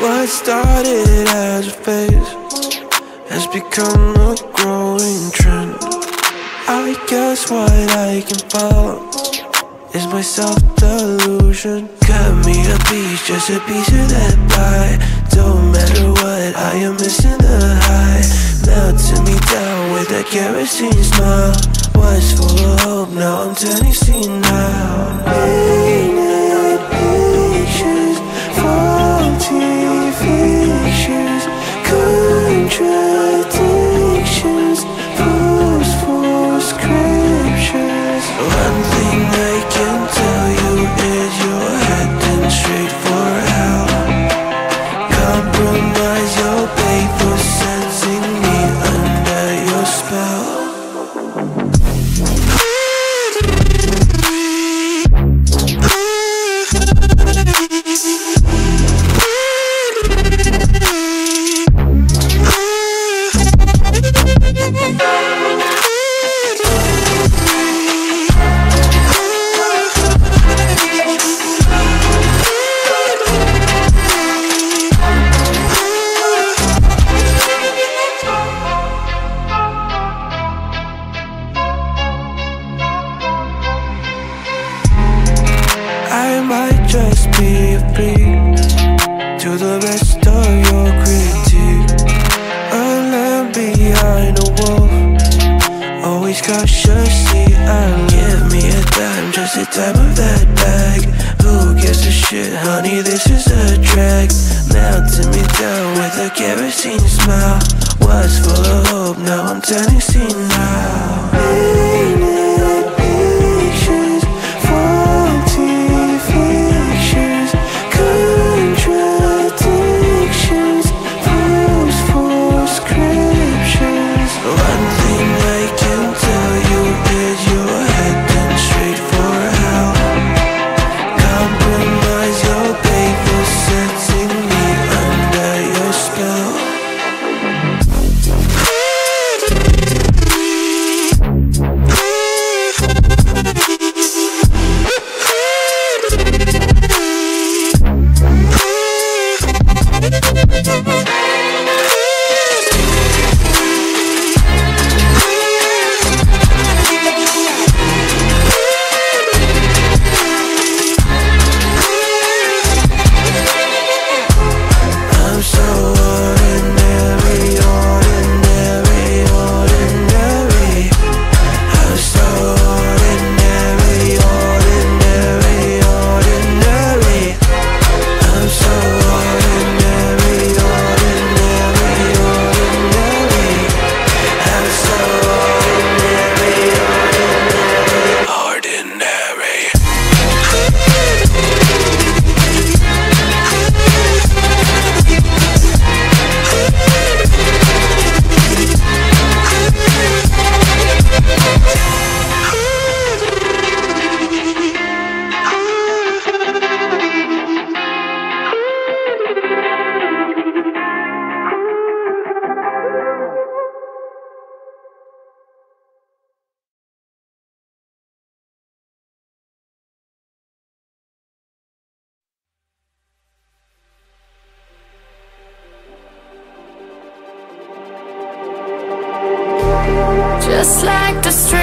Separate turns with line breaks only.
What started as a phase has become a growing trend. I guess what I can follow is my self delusion. Cut me a piece, just a piece of that pie. Don't matter what, I am missing the high. Melting me down with a kerosene smile. Was full of hope, now I'm turning senile. Be a to the rest of your critique. A lamb behind a wolf, always cautiously. I give me a dime, just the time of that bag. Who gives a shit, honey? This is a drag. Melting me down with a kerosene smile. Was full of hope, now I'm turning senile.
just like the street